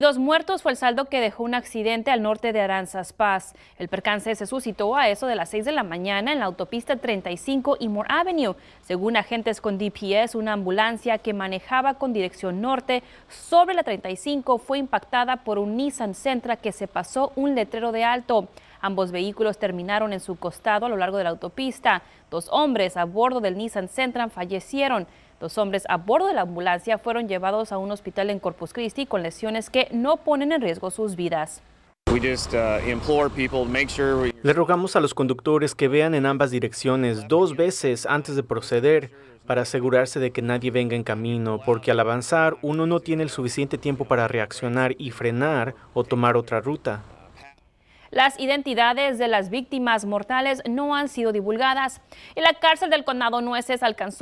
Dos muertos fue el saldo que dejó un accidente al norte de Aranzas Paz. El percance se suscitó a eso de las 6 de la mañana en la autopista 35 y Moore Avenue. Según agentes con DPS, una ambulancia que manejaba con dirección norte sobre la 35 fue impactada por un Nissan Sentra que se pasó un letrero de alto. Ambos vehículos terminaron en su costado a lo largo de la autopista. Dos hombres a bordo del Nissan Sentra fallecieron. Dos hombres a bordo de la ambulancia fueron llevados a un hospital en Corpus Christi con lesiones que no ponen en riesgo sus vidas. Uh, Le rogamos a los conductores que vean en ambas direcciones dos veces antes de proceder para asegurarse de que nadie venga en camino, porque al avanzar uno no tiene el suficiente tiempo para reaccionar y frenar o tomar otra ruta. Las identidades de las víctimas mortales no han sido divulgadas. Y la cárcel del condado Nueces alcanzó